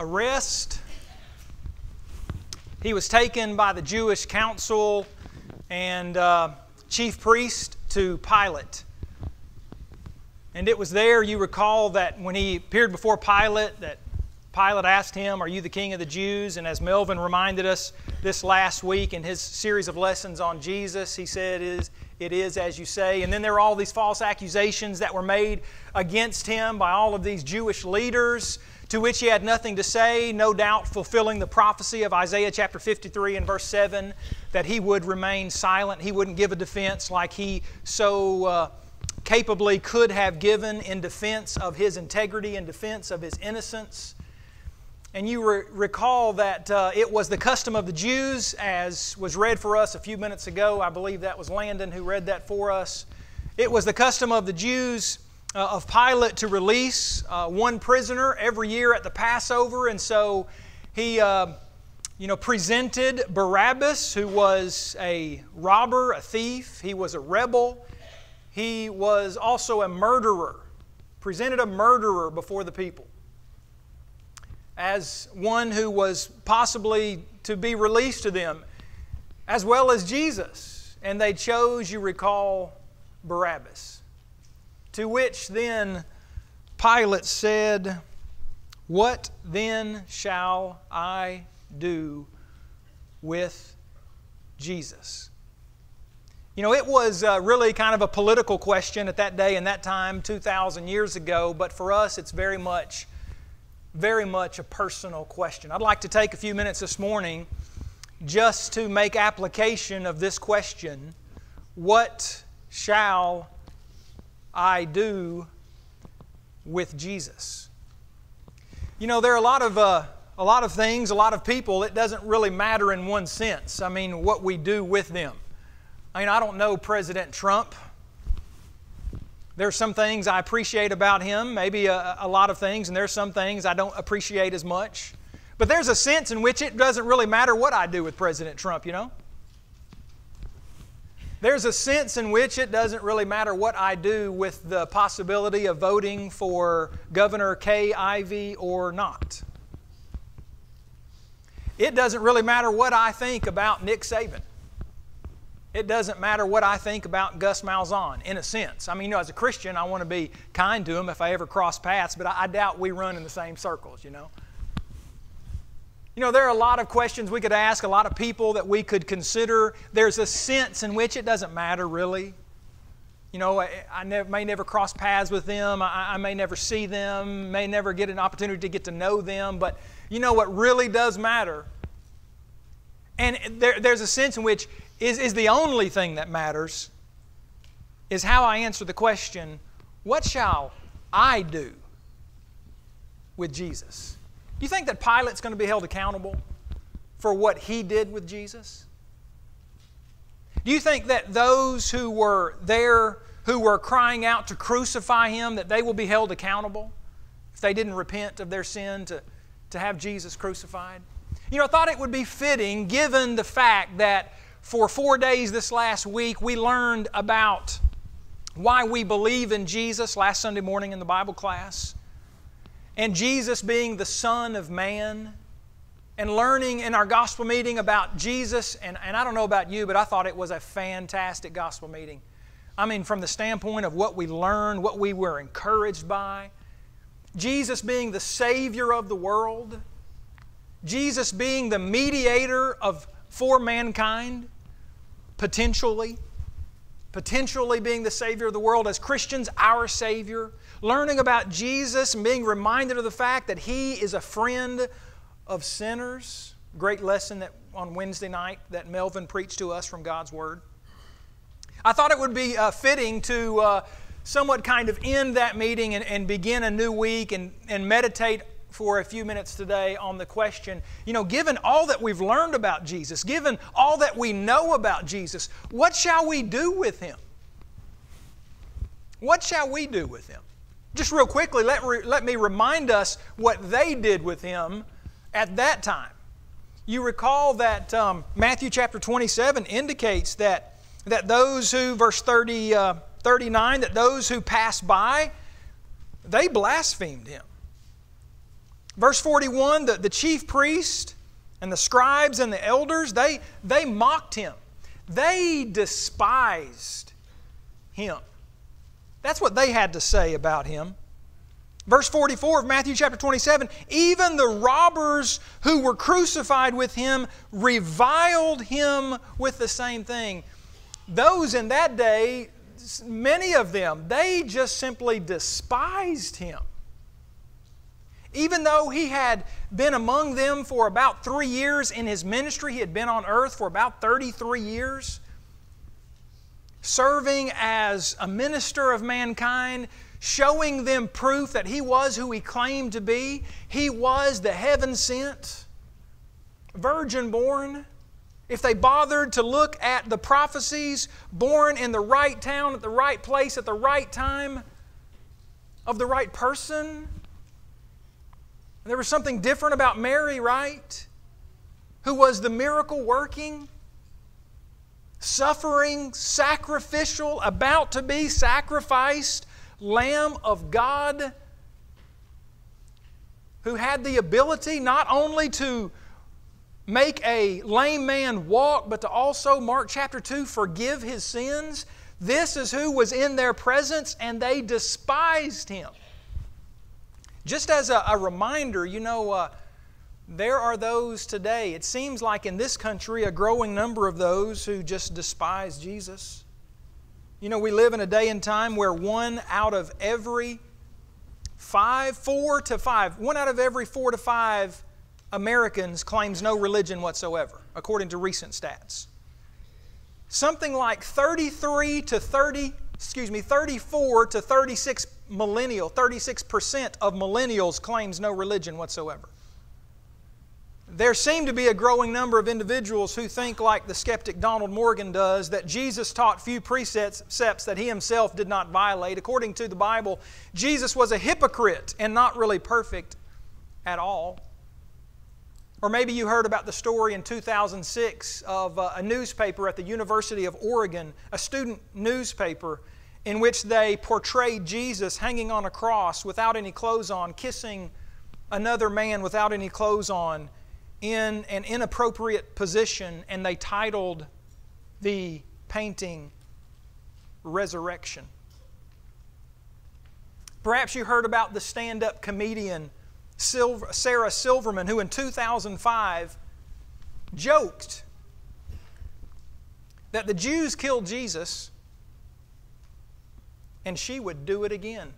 arrest. He was taken by the Jewish council and uh, chief priest to Pilate. And it was there, you recall, that when he appeared before Pilate, that Pilate asked him, Are you the king of the Jews? And as Melvin reminded us this last week in his series of lessons on Jesus, he said, is, it is as you say. And then there were all these false accusations that were made against him by all of these Jewish leaders, to which he had nothing to say, no doubt fulfilling the prophecy of Isaiah chapter 53 and verse 7 that he would remain silent. He wouldn't give a defense like he so. Uh, capably could have given in defense of his integrity, in defense of his innocence. And you re- recall that uh, it was the custom of the Jews, as was read for us a few minutes ago. I believe that was Landon who read that for us. It was the custom of the Jews uh, of Pilate to release uh, one prisoner every year at the Passover, and so he, uh, you know, presented Barabbas, who was a robber, a thief. He was a rebel. He was also a murderer. Presented a murderer before the people as one who was possibly to be released to them, as well as Jesus. And they chose, you recall, Barabbas. To which then Pilate said, What then shall I do with Jesus? You know, it was uh, really kind of a political question at that day and that time, 2,000 years ago, but for us, it's very much very much a personal question. I'd like to take a few minutes this morning just to make application of this question What shall I do with Jesus? You know, there are a lot of. Uh, a lot of things, a lot of people, it doesn't really matter in one sense. I mean, what we do with them. I mean, I don't know President Trump. There's some things I appreciate about him, maybe a, a, lot of things, and there's some things I don't appreciate as much. But there's a sense in which it doesn't really matter what I do with President Trump, you know? There's a sense in which it doesn't really matter what I do with the possibility of voting for Governor Kay Ivey or not. It doesn't really matter what I think about Nick Saban. It doesn't matter what I think about Gus Malzahn, in a sense. I mean, you know, as a Christian, I want to be kind to him if I ever cross paths, but I, I doubt we run in the same circles, you know. You know, there are a lot of questions we could ask, a lot of people that we could consider. There's a sense in which it doesn't matter, really. You know, I, I never, may never cross paths with them, I, I may never see them, may never get an opportunity to get to know them, but you know what really does matter? And there, there's a sense in which is, is the only thing that matters, is how I answer the question what shall I do with Jesus? Do you think that Pilate's going to be held accountable for what he did with Jesus? Do you think that those who were there, who were crying out to crucify him, that they will be held accountable if they didn't repent of their sin to, to have Jesus crucified? You know, I thought it would be fitting, given the fact that for four days this last week, we learned about why we believe in Jesus last Sunday morning in the Bible class, and Jesus being the Son of Man, and learning in our gospel meeting about Jesus. And, and I don't know about you, but I thought it was a fantastic gospel meeting. I mean, from the standpoint of what we learned, what we were encouraged by, Jesus being the Savior of the world, Jesus being the mediator of for mankind, potentially, potentially being the Savior of the world, as Christians, our Savior, learning about Jesus and being reminded of the fact that He is a friend of sinners. Great lesson that on Wednesday night that Melvin preached to us from God's Word. I thought it would be uh, fitting to uh, somewhat kind of end that meeting and, and begin a new week and, and meditate for a few minutes today on the question you know, given all that we've learned about Jesus, given all that we know about Jesus, what shall we do with Him? What shall we do with Him? Just real quickly, let, re, let me remind us what they did with Him at that time. You recall that um, Matthew chapter 27 indicates that, that those who, verse 30, uh, 39, that those who passed by, they blasphemed Him. Verse 41 the, the chief priest and the scribes and the elders, they, they mocked him. They despised him. That's what they had to say about him. Verse 44 of Matthew chapter 27 even the robbers who were crucified with him reviled him with the same thing. Those in that day, many of them, they just simply despised him. Even though he had been among them for about three years in his ministry, he had been on earth for about 33 years, serving as a minister of mankind, showing them proof that he was who he claimed to be. He was the heaven sent, virgin born. If they bothered to look at the prophecies, born in the right town, at the right place, at the right time, of the right person, there was something different about Mary, right? Who was the miracle working, suffering, sacrificial, about to be sacrificed Lamb of God who had the ability not only to make a lame man walk, but to also, Mark chapter 2, forgive his sins. This is who was in their presence, and they despised him. Just as a, a reminder, you know, uh, there are those today, it seems like in this country, a growing number of those who just despise Jesus. You know, we live in a day and time where one out of every five, four to five, one out of every four to five Americans claims no religion whatsoever, according to recent stats. Something like 33 to 30, excuse me, 34 to 36 millennial, 36% of millennials claims no religion whatsoever. There seem to be a growing number of individuals who think, like the skeptic Donald Morgan does, that Jesus taught few precepts that he himself did not violate. According to the Bible, Jesus was a hypocrite and not really perfect at all. Or maybe you heard about the story in 2006 of uh, a newspaper at the University of Oregon, a student newspaper, in which they portrayed Jesus hanging on a cross without any clothes on, kissing another man without any clothes on in an inappropriate position, and they titled the painting Resurrection. Perhaps you heard about the stand up comedian Sarah Silverman, who in 2005 joked that the Jews killed Jesus and she would do it again.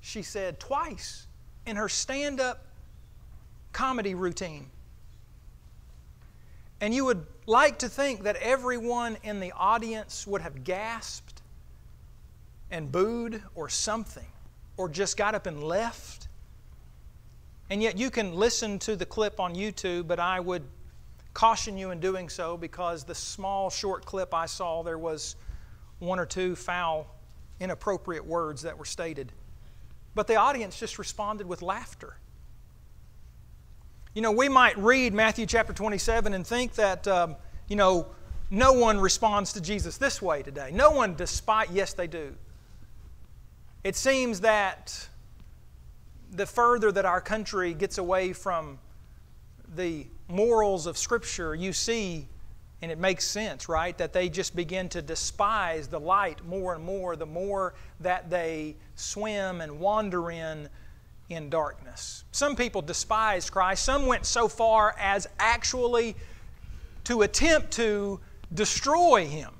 She said twice in her stand up comedy routine. And you would like to think that everyone in the audience would have gasped and booed or something, or just got up and left. And yet you can listen to the clip on YouTube, but I would caution you in doing so because the small, short clip I saw, there was one or two foul, inappropriate words that were stated. But the audience just responded with laughter. You know, we might read Matthew chapter 27 and think that, um, you know, no one responds to Jesus this way today. No one, despite, yes, they do. It seems that the further that our country gets away from the morals of Scripture, you see, and it makes sense, right? That they just begin to despise the light more and more the more that they swim and wander in in darkness. Some people despised Christ. Some went so far as actually to attempt to destroy him.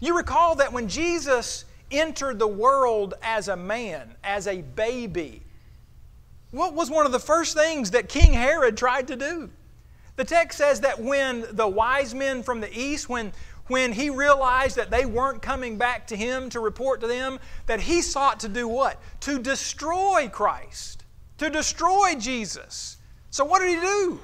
You recall that when Jesus entered the world as a man, as a baby, what was one of the first things that King Herod tried to do? The text says that when the wise men from the east, when, when he realized that they weren't coming back to him to report to them, that he sought to do what? To destroy Christ, to destroy Jesus. So, what did he do?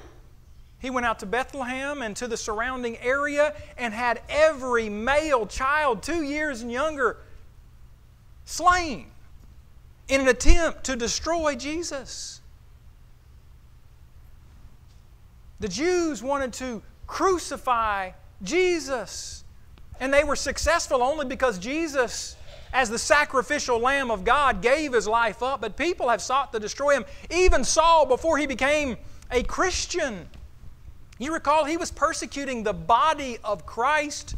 He went out to Bethlehem and to the surrounding area and had every male child, two years and younger, slain in an attempt to destroy Jesus. The Jews wanted to crucify Jesus. And they were successful only because Jesus as the sacrificial Lamb of God, gave his life up, but people have sought to destroy him. Even Saul, before he became a Christian, you recall he was persecuting the body of Christ,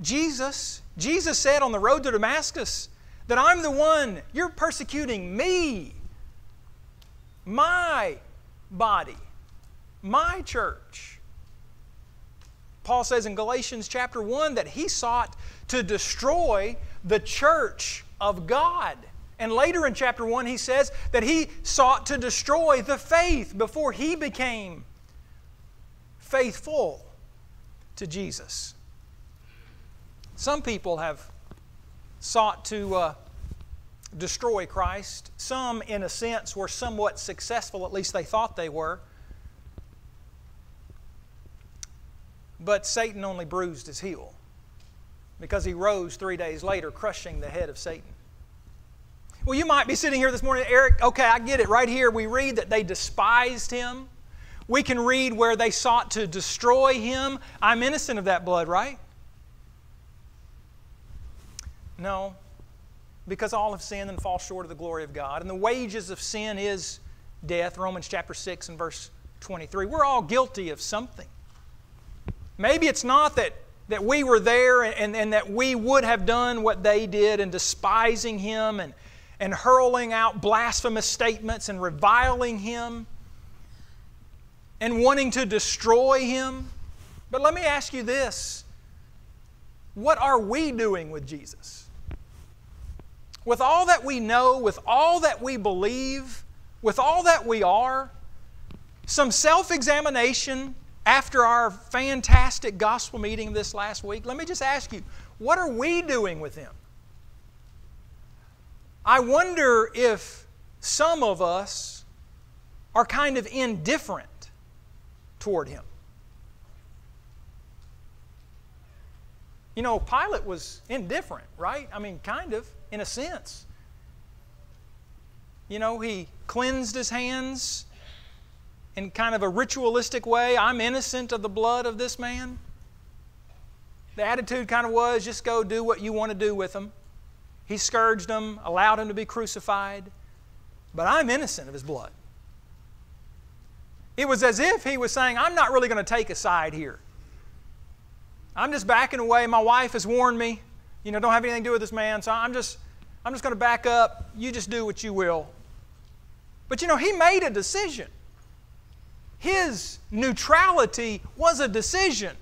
Jesus. Jesus said on the road to Damascus that I'm the one, you're persecuting me, my body, my church. Paul says in Galatians chapter 1 that he sought to destroy the church of God. And later in chapter 1, he says that he sought to destroy the faith before he became faithful to Jesus. Some people have sought to uh, destroy Christ. Some, in a sense, were somewhat successful, at least they thought they were. But Satan only bruised his heel because he rose three days later, crushing the head of Satan. Well, you might be sitting here this morning, Eric, okay, I get it. Right here, we read that they despised him. We can read where they sought to destroy him. I'm innocent of that blood, right? No, because all have sinned and fall short of the glory of God. And the wages of sin is death, Romans chapter 6 and verse 23. We're all guilty of something. Maybe it's not that that we were there and, and that we would have done what they did and despising him and, and hurling out blasphemous statements and reviling him and wanting to destroy him. But let me ask you this what are we doing with Jesus? With all that we know, with all that we believe, with all that we are, some self examination after our fantastic gospel meeting this last week, let me just ask you, what are we doing with Him? I wonder if some of us are kind of indifferent toward Him. You know, Pilate was indifferent, right? I mean, kind of, in a sense. You know, he cleansed his hands in kind of a ritualistic way, I'm innocent of the blood of this man. The attitude kind of was just go do what you want to do with him. He scourged him, allowed him to be crucified, but I'm innocent of his blood. It was as if he was saying, I'm not really going to take a side here. I'm just backing away. My wife has warned me, you know, don't have anything to do with this man, so I'm just, I'm just going to back up. You just do what you will. But you know, he made a decision his neutrality was a decision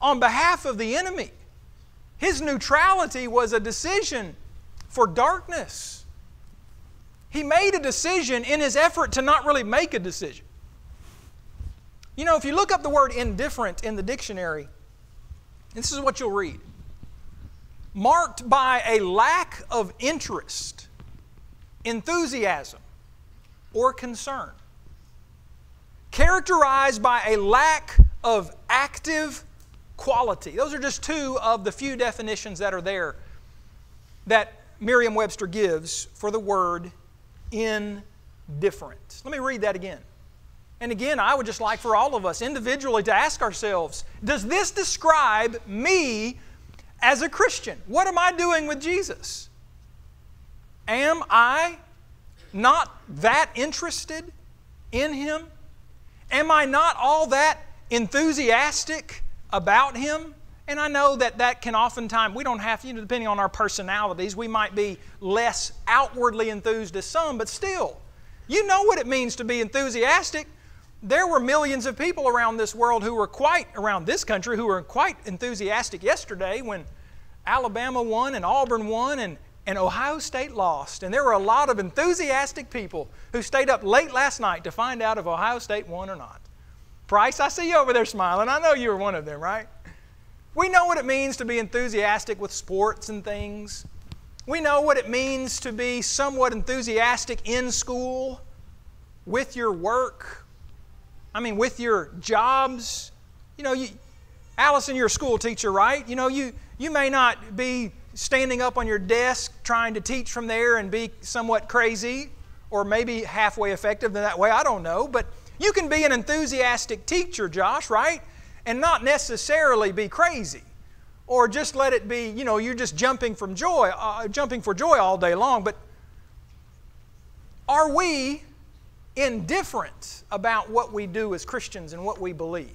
on behalf of the enemy. His neutrality was a decision for darkness. He made a decision in his effort to not really make a decision. You know, if you look up the word indifferent in the dictionary, this is what you'll read marked by a lack of interest, enthusiasm, or concern characterized by a lack of active quality. Those are just two of the few definitions that are there that Merriam Webster gives for the word indifferent. Let me read that again. And again, I would just like for all of us individually to ask ourselves Does this describe me as a Christian? What am I doing with Jesus? Am I not that interested in Him? Am I not all that enthusiastic about Him? And I know that that can oftentimes, we don't have, you know, depending on our personalities, we might be less outwardly enthused as some, but still, you know what it means to be enthusiastic. There were millions of people around this world who were quite, around this country, who were quite enthusiastic yesterday when Alabama won and Auburn won and, and Ohio State lost. And there were a lot of enthusiastic people who stayed up late last night to find out if Ohio State won or not. Price, I see you over there smiling. I know you were one of them, right? We know what it means to be enthusiastic with sports and things. We know what it means to be somewhat enthusiastic in school, with your work, I mean, with your jobs. You know, you, Allison, you're a school teacher, right? You know, you, you may not be standing up on your desk trying to teach from there and be somewhat crazy or maybe halfway effective in that way. I don't know. But you can be an enthusiastic teacher, Josh, right? And not necessarily be crazy. or just let it be, you know, you're just jumping from joy, uh, jumping for joy all day long. But are we indifferent about what we do as Christians and what we believe?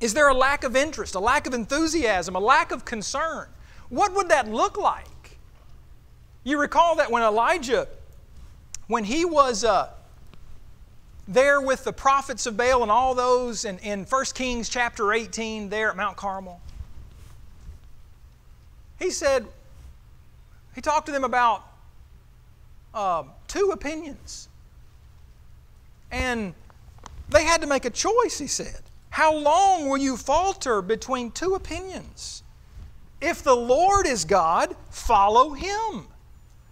Is there a lack of interest, a lack of enthusiasm, a lack of concern? What would that look like? You recall that when Elijah, when he was uh, there with the prophets of Baal and all those in, in 1 Kings chapter 18 there at Mount Carmel, he said, he talked to them about uh, two opinions. And they had to make a choice, he said. How long will you falter between two opinions? If the Lord is God, follow him.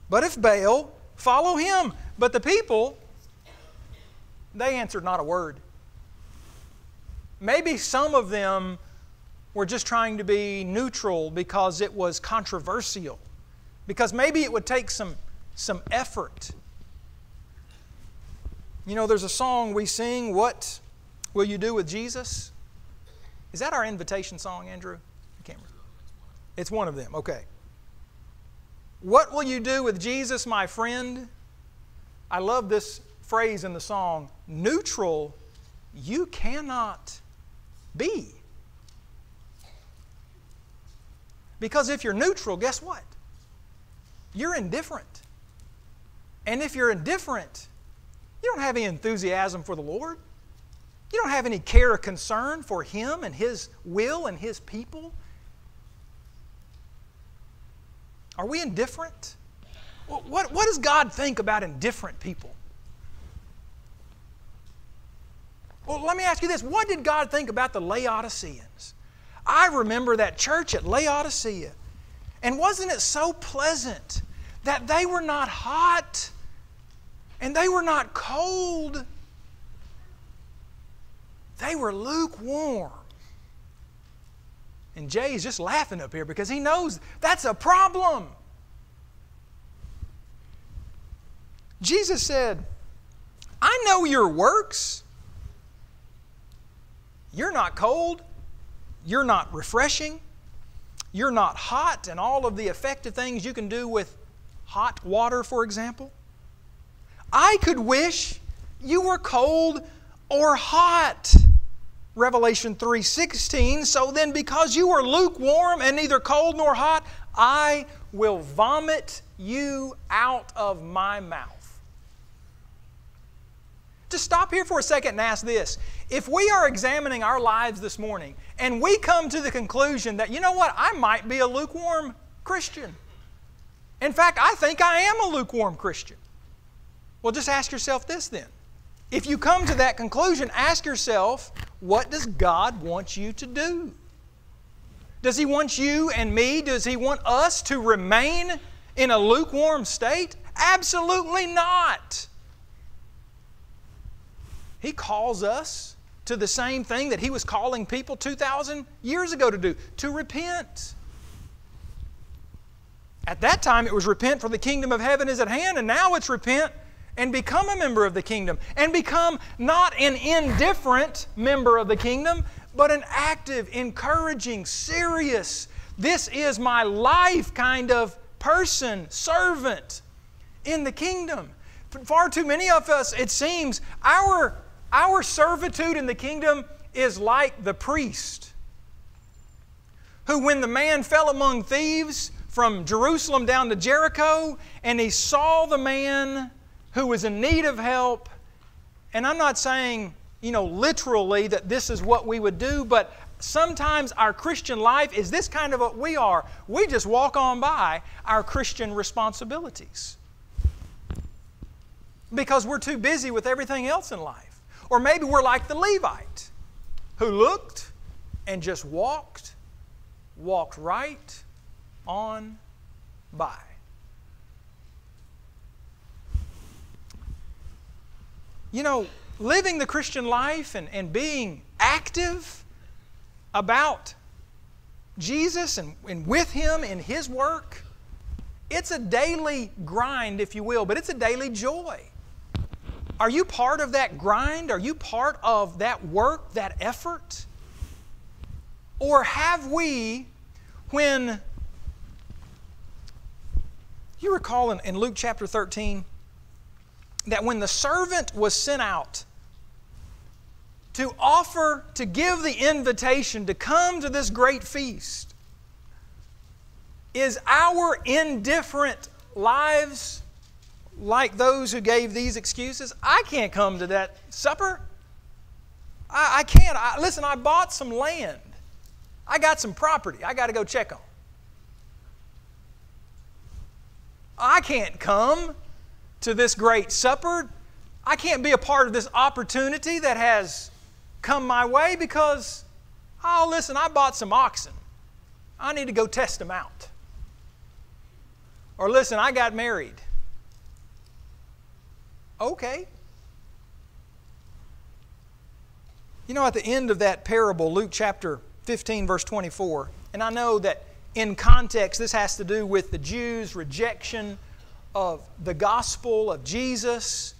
But if Baal, follow him. But the people, they answered not a word. Maybe some of them were just trying to be neutral because it was controversial, because maybe it would take some, some effort. You know, there's a song we sing, What Will You Do with Jesus? Is that our invitation song, Andrew? It's one of them, okay. What will you do with Jesus, my friend? I love this phrase in the song neutral, you cannot be. Because if you're neutral, guess what? You're indifferent. And if you're indifferent, you don't have any enthusiasm for the Lord. You don't have any care or concern for Him and His will and His people. Are we indifferent? What, what does God think about indifferent people? Well, let me ask you this what did God think about the Laodiceans? I remember that church at Laodicea. And wasn't it so pleasant that they were not hot and they were not cold? They were lukewarm. And Jay is just laughing up here because he knows that's a problem. Jesus said, I know your works. You're not cold you're not refreshing, you're not hot, and all of the effective things you can do with hot water, for example. I could wish you were cold or hot. Revelation 3:16 So then because you are lukewarm and neither cold nor hot I will vomit you out of my mouth. Just stop here for a second and ask this. If we are examining our lives this morning and we come to the conclusion that, you know what, I might be a lukewarm Christian. In fact, I think I am a lukewarm Christian. Well, just ask yourself this then. If you come to that conclusion, ask yourself, what does God want you to do? Does He want you and me, does He want us to remain in a lukewarm state? Absolutely not. He calls us to the same thing that He was calling people 2,000 years ago to do to repent. At that time, it was repent, for the kingdom of heaven is at hand, and now it's repent and become a member of the kingdom, and become not an indifferent member of the kingdom, but an active, encouraging, serious, this is my life kind of person, servant in the kingdom. Far too many of us, it seems, our our servitude in the kingdom is like the priest who, when the man fell among thieves from Jerusalem down to Jericho, and he saw the man who was in need of help, and I'm not saying, you know, literally that this is what we would do, but sometimes our Christian life is this kind of what we are. We just walk on by our Christian responsibilities because we're too busy with everything else in life. Or maybe we're like the Levite who looked and just walked, walked right on by. You know, living the Christian life and, and being active about Jesus and, and with Him in His work, it's a daily grind, if you will, but it's a daily joy. Are you part of that grind? Are you part of that work, that effort? Or have we when you recall in, in Luke chapter 13 that when the servant was sent out to offer, to give the invitation to come to this great feast, is our indifferent lives like those who gave these excuses? I can't come to that supper. I, I can't. I, listen, I bought some land. I got some property I got to go check on. I can't come to this great supper. I can't be a part of this opportunity that has come my way because, oh, listen, I bought some oxen. I need to go test them out. Or listen, I got married. Okay. You know, at the end of that parable, Luke chapter 15, verse 24, and I know that in context, this has to do with the Jews' rejection of the gospel of Jesus,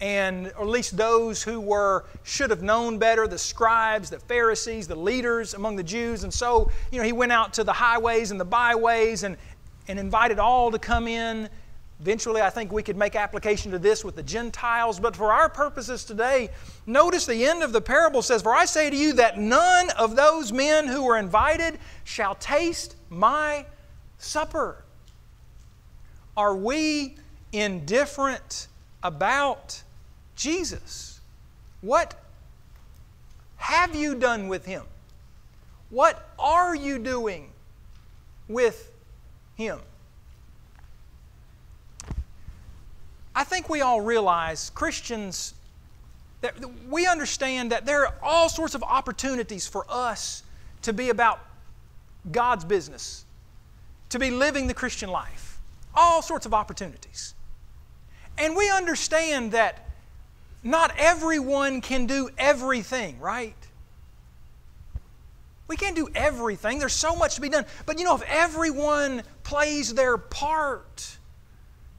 and or at least those who were should have known better, the scribes, the Pharisees, the leaders among the Jews. And so, you know, he went out to the highways and the byways and, and invited all to come in. Eventually, I think we could make application to this with the Gentiles, but for our purposes today, notice the end of the parable says, For I say to you that none of those men who were invited shall taste my supper. Are we indifferent about Jesus? What have you done with Him? What are you doing with Him? I think we all realize, Christians, that we understand that there are all sorts of opportunities for us to be about God's business, to be living the Christian life. All sorts of opportunities. And we understand that not everyone can do everything, right? We can't do everything. There's so much to be done. But you know, if everyone plays their part,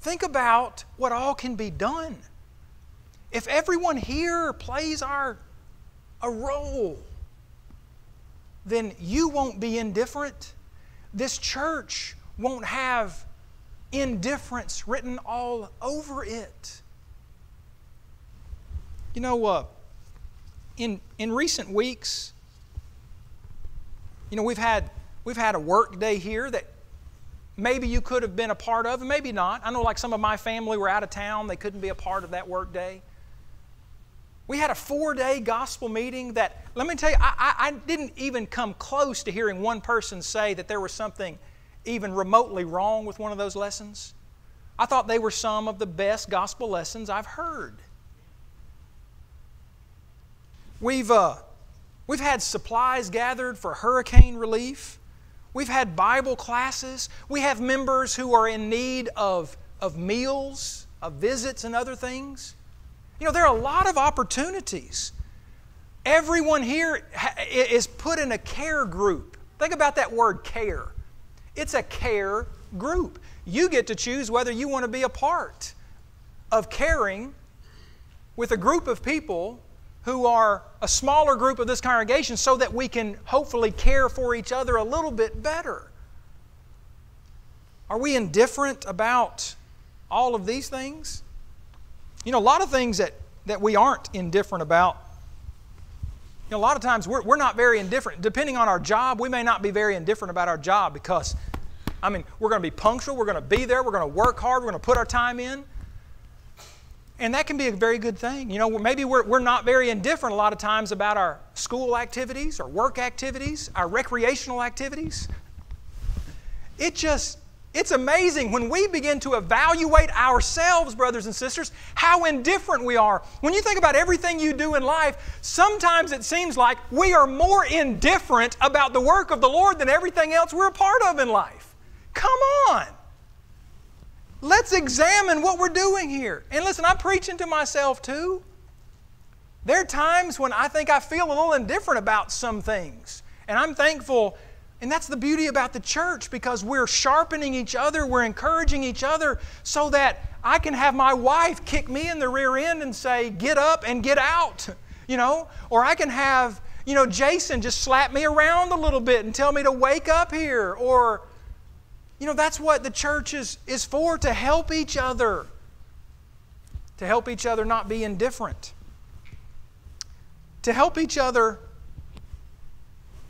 think about what all can be done. If everyone here plays our a role, then you won't be indifferent. This church won't have indifference written all over it. You know, uh, in, in recent weeks, you know, we've had, we've had a work day here that maybe you could have been a part of, and maybe not. I know, like some of my family were out of town, they couldn't be a part of that work day. We had a four day gospel meeting that, let me tell you, I, I, I, didn't even come close to hearing one person say that there was something even remotely wrong with one of those lessons. I thought they were some of the best gospel lessons I've heard. We've, uh, we've had supplies gathered for hurricane relief. We've had Bible classes. We have members who are in need of, of meals, of visits, and other things. You know, there are a lot of opportunities. Everyone here is put in a care group. Think about that word care. It's a care group. You get to choose whether you want to be a part of caring with a group of people who are a smaller group of this congregation so that we can hopefully care for each other a little bit better. Are we indifferent about all of these things? You know, a lot of things that, that we aren't indifferent about. You know, a lot of times we're, we're not very indifferent. Depending on our job, we may not be very indifferent about our job because, I mean, we're going to be punctual, we're going to be there, we're going to work hard, we're going to put our time in. And that can be a very good thing. You know, maybe we're, we're not very indifferent a lot of times about our school activities, our work activities, our recreational activities. It just, it's amazing when we begin to evaluate ourselves, brothers and sisters, how indifferent we are. When you think about everything you do in life, sometimes it seems like we are more indifferent about the work of the Lord than everything else we're a part of in life. Come on. Let's examine what we're doing here. And listen, I'm preaching to myself too. There are times when I think I feel a little indifferent about some things. And I'm thankful, and that's the beauty about the church because we're sharpening each other, we're encouraging each other so that I can have my wife kick me in the rear end and say, Get up and get out, you know? Or I can have you know, Jason just slap me around a little bit and tell me to wake up here. Or, you know, that's what the church is, is for to help each other, to help each other not be indifferent, to help each other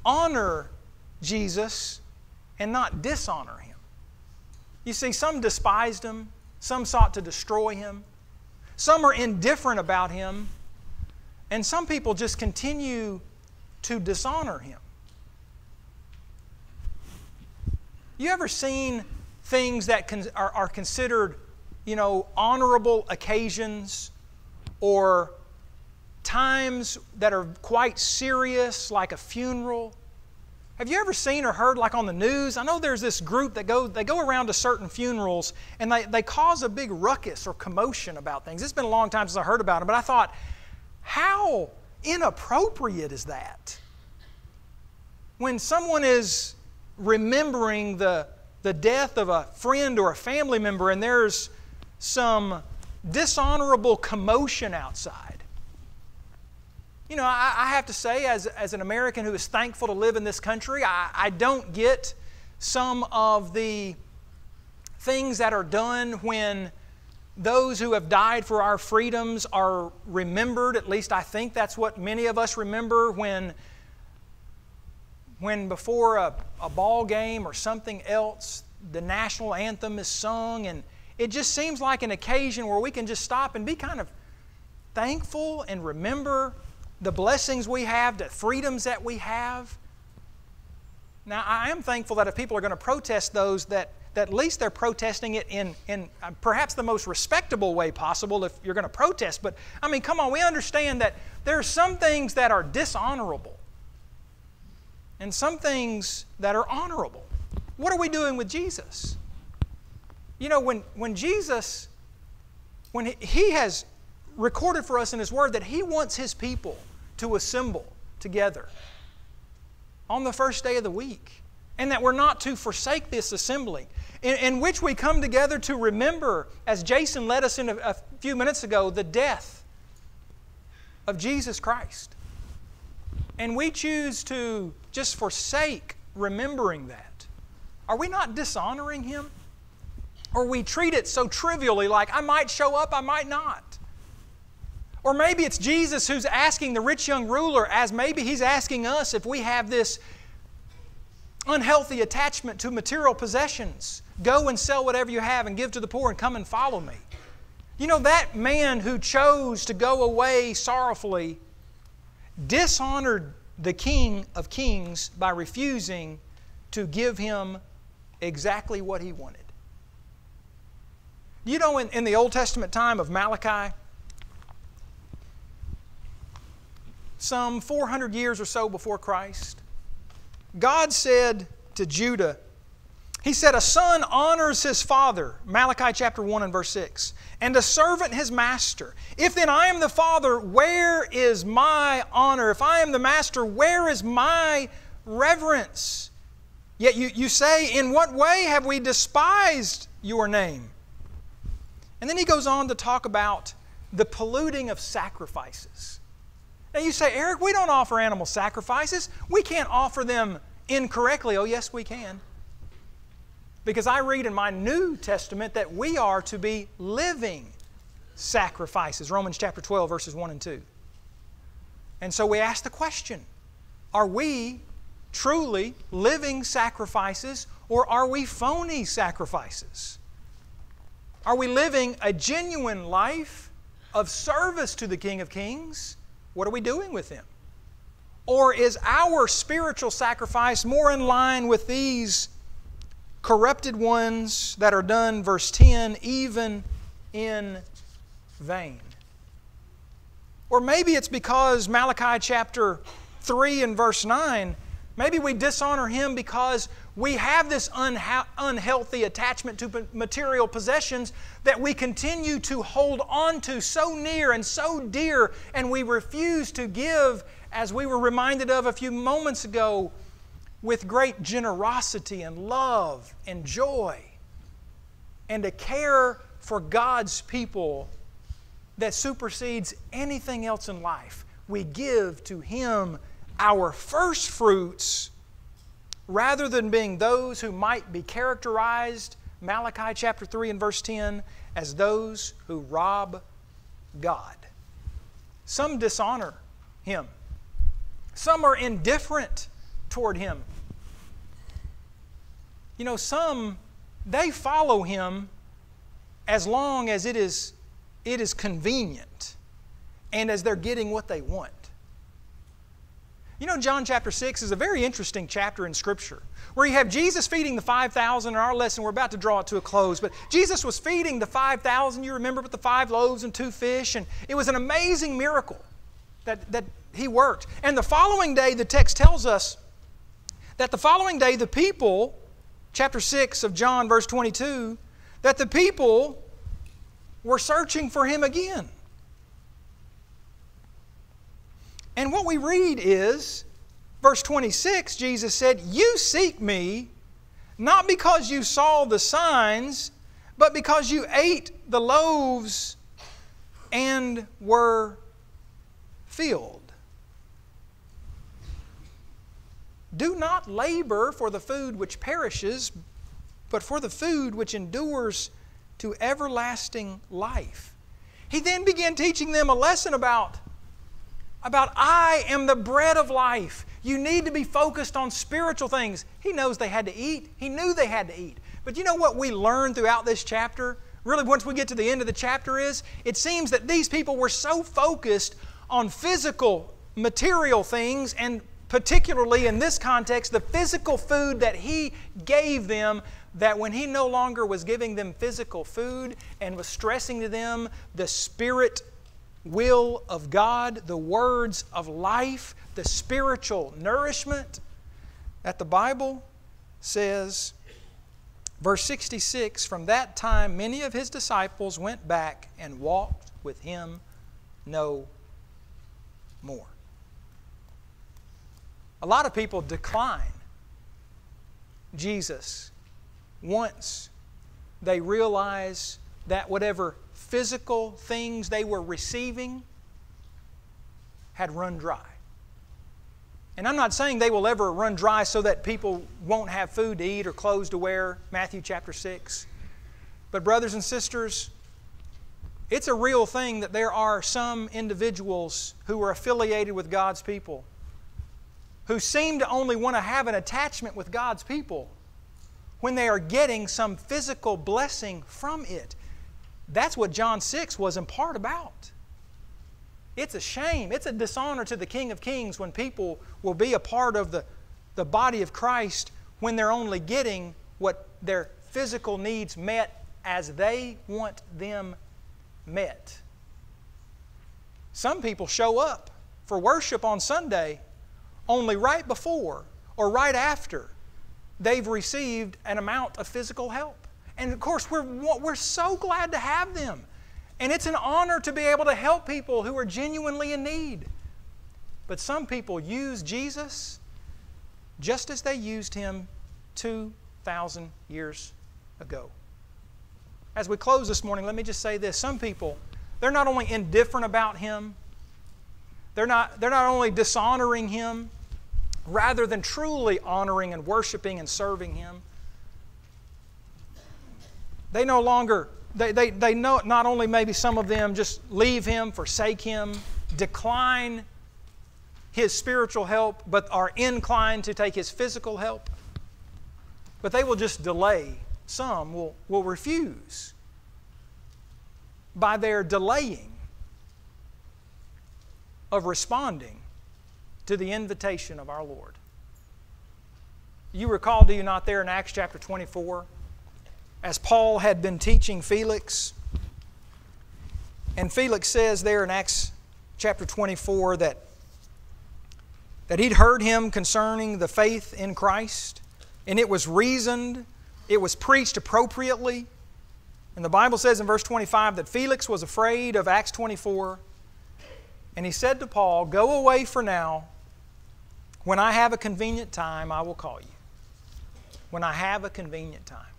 honor Jesus and not dishonor him. You see, some despised him, some sought to destroy him, some are indifferent about him, and some people just continue to dishonor him. You ever seen things that are, are considered, you know, honorable occasions or times that are quite serious, like a funeral? Have you ever seen or heard, like on the news? I know there's this group that go, they go around to certain funerals and they, they cause a big ruckus or commotion about things. It's been a long time since I heard about it, but I thought, how inappropriate is that? When someone is remembering the, the death of a friend or a family member and there's some dishonorable commotion outside. You know, I, I, have to say, as, as an American who is thankful to live in this country, I, I don't get some of the things that are done when those who have died for our freedoms are remembered. At least I think that's what many of us remember when, when before a, a ball game or something else, the national anthem is sung. And it just seems like an occasion where we can just stop and be kind of thankful and remember the blessings we have, the freedoms that we have. Now, I am thankful that if people are going to protest those, that, that at least they're protesting it in, in uh, perhaps the most respectable way possible if you're going to protest. But, I mean, come on, we understand that there are some things that are dishonorable and some things that are honorable. What are we doing with Jesus? You know, when, when Jesus, when he, he has recorded for us in His Word that He wants His people to assemble together on the first day of the week, and that we're not to forsake this assembly, in, in which we come together to remember, as Jason led us in a, a few minutes ago, the death of Jesus Christ. And we choose to just forsake remembering that. Are we not dishonoring Him? Or we treat it so trivially, like I might show up, I might not. Or maybe it's Jesus who's asking the rich young ruler, as maybe he's asking us if we have this unhealthy attachment to material possessions. Go and sell whatever you have and give to the poor and come and follow me. You know, that man who chose to go away sorrowfully dishonored the King of Kings by refusing to give him exactly what he wanted. You know, in, in the Old Testament time of Malachi, some 400 years or so before Christ, God said to Judah, He said, A son honors his father, Malachi chapter 1 and verse 6, and a servant his master. If then I am the father, where is my honor? If I am the master, where is my reverence? Yet you, you say, In what way have we despised your name? And then he goes on to talk about the polluting of sacrifices. Now you say, Eric, we don't offer animal sacrifices. We can't offer them incorrectly. Oh, yes, we can. Because I read in my New Testament that we are to be living sacrifices. Romans chapter 12, verses 1 and 2. And so we ask the question Are we truly living sacrifices or are we phony sacrifices? Are we living a genuine life of service to the King of Kings? What are we doing with them? Or is our spiritual sacrifice more in line with these corrupted ones that are done, verse 10, even in vain? Or maybe it's because Malachi chapter 3 and verse 9, maybe we dishonor him because we have this unha- unhealthy attachment to material possessions that we continue to hold on to so near and so dear, and we refuse to give, as we were reminded of a few moments ago, with great generosity and love and joy, and a care for God's people that supersedes anything else in life. We give to Him our first fruits, rather than being those who might be characterized, Malachi chapter 3 and verse 10, as those who rob God. Some dishonor Him, some are indifferent toward Him. You know, some, they follow Him as long as it is, it is convenient and as they're getting what they want. You know, John chapter 6 is a very interesting chapter in Scripture where you have Jesus feeding the 5,000. In our lesson, we're about to draw it to a close, but Jesus was feeding the 5,000, you remember, with the five loaves and two fish, and it was an amazing miracle that, that he worked. And the following day, the text tells us that the following day, the people, chapter 6 of John, verse 22, that the people were searching for him again. And what we read is, verse 26, Jesus said, You seek me not because you saw the signs, but because you ate the loaves and were filled. Do not labor for the food which perishes, but for the food which endures to everlasting life. He then began teaching them a lesson about about I am the bread of life. You need to be focused on spiritual things. He knows they had to eat, he knew they had to eat. But you know what we learn throughout this chapter? Really, once we get to the end of the chapter, is it seems that these people were so focused on physical, material things, and particularly in this context, the physical food that He gave them, that when He no longer was giving them physical food and was stressing to them the spirit will of God, the words of life, the spiritual nourishment that the Bible says. Verse 66 From that time, many of his disciples went back and walked with him no more. A lot of people decline Jesus once they realize that whatever physical things they were receiving had run dry. And I'm not saying they will ever run dry so that people won't have food to eat or clothes to wear, Matthew chapter 6. But, brothers and sisters, it's a real thing that there are some individuals who are affiliated with God's people who seem to only want to have an attachment with God's people when they are getting some physical blessing from it. That's what John 6 was in part about. It's a shame. It's a dishonor to the King of Kings when people will be a part of the, the body of Christ when they're only getting what their physical needs met as they want them met. Some people show up for worship on Sunday only right before or right after they've received an amount of physical help. And of course, we're, we're so glad to have them. And it's an honor to be able to help people who are genuinely in need. But some people use Jesus just as they used him 2,000 years ago. As we close this morning, let me just say this. Some people, they're not only indifferent about him, they're not, they're not only dishonoring him, rather than truly honoring and worshiping and serving him. They no longer, they, they, they know, not only maybe some of them just leave him, forsake him, decline his spiritual help, but are inclined to take his physical help. But they will just delay. Some will, will refuse by their delaying of responding to the invitation of our Lord. You recall, do you not, there in Acts chapter 24? As Paul had been teaching Felix. And Felix says there in Acts chapter 24 that, that he'd heard him concerning the faith in Christ, and it was reasoned, it was preached appropriately. And the Bible says in verse 25 that Felix was afraid of Acts 24, and he said to Paul, Go away for now. When I have a convenient time, I will call you. When I have a convenient time.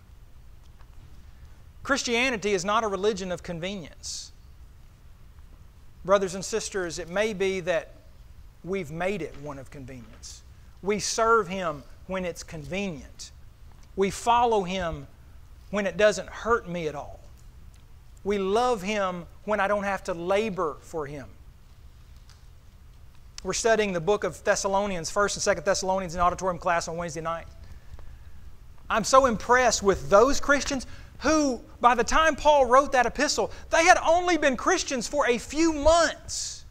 Christianity is not a religion of convenience. Brothers and sisters, it may be that we've made it one of convenience. We serve Him when it's convenient. We follow Him when it doesn't hurt me at all. We love Him when I don't have to labor for Him. We're studying the book of Thessalonians, 1st and 2nd Thessalonians in auditorium class on Wednesday night. I'm so impressed with those Christians who, by the time Paul wrote that epistle, they had only been Christians for a few months.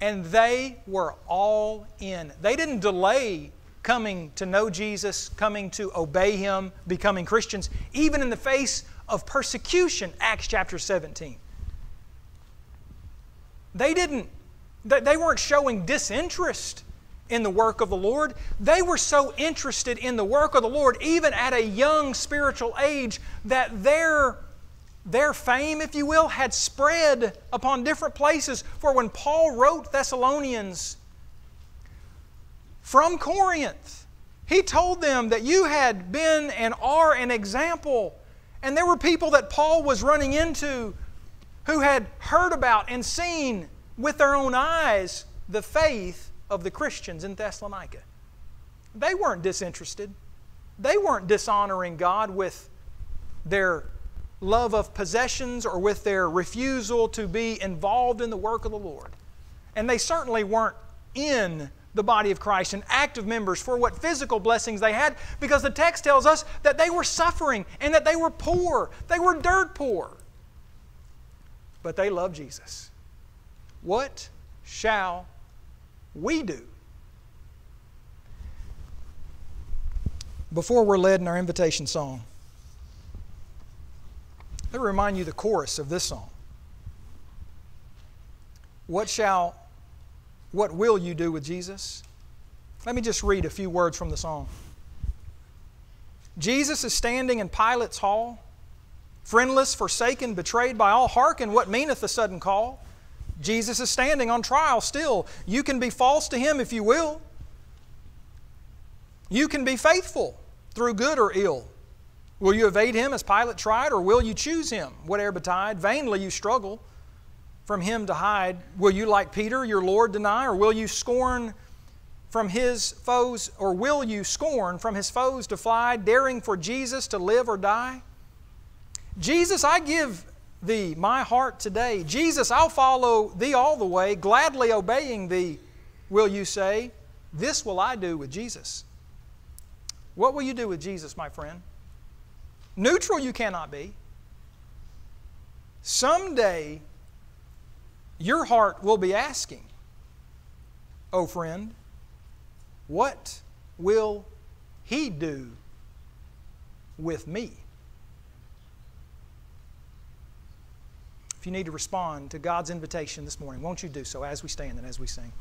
And they were all in. They didn't delay coming to know Jesus, coming to obey Him, becoming Christians, even in the face of persecution, Acts chapter 17. They didn't, they weren't showing disinterest in the work of the Lord. They were so interested in the work of the Lord, even at a young spiritual age, that their, their fame, if you will, had spread upon different places. For when Paul wrote Thessalonians from Corinth, he told them that you had been and are an example. And there were people that Paul was running into who had heard about and seen with their own eyes the faith of the Christians in Thessalonica. They weren't disinterested. They weren't dishonoring God with their love of possessions or with their refusal to be involved in the work of the Lord. And they certainly weren't in the body of Christ and active members for what physical blessings they had because the text tells us that they were suffering and that they were poor. They were dirt poor. But they loved Jesus. What shall we do. Before we're led in our invitation song, let me remind you the chorus of this song. What shall, what will you do with Jesus? Let me just read a few words from the song. Jesus is standing in Pilate's hall, friendless, forsaken, betrayed by all. Hearken, what meaneth the sudden call? Jesus is standing on trial still. You can be false to him if you will. You can be faithful through good or ill. Will you evade him as Pilate tried, or will you choose him? Whate'er betide, vainly you struggle from him to hide. Will you, like Peter, your Lord deny, or will you scorn from his foes, or will you scorn from his foes to fly, daring for Jesus to live or die? Jesus, I give thee my heart today. Jesus, I'll follow thee all the way, gladly obeying thee, will you say. This will I do with Jesus. What will you do with Jesus, my friend? Neutral you cannot be. Someday, your heart will be asking, Oh, friend, what will he do with me? You need to respond to God's invitation this morning, won't you do so as we stand and as we sing?